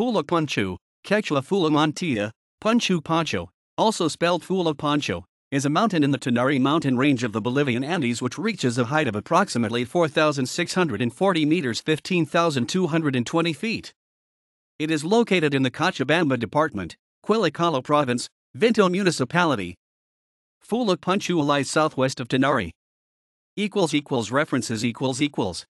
Phullu Punchu, Quechua Phullu mantilla, Punchu Poncho, also spelled Phullu Poncho, is a mountain in the Tunari mountain range of the Bolivian Andes which reaches a height of approximately 4,640 meters 15,220 feet. It is located in the Cochabamba department, Quillacollo province, Vinto municipality. Phullu Punchu lies southwest of Tunari. Equals equals References equals equals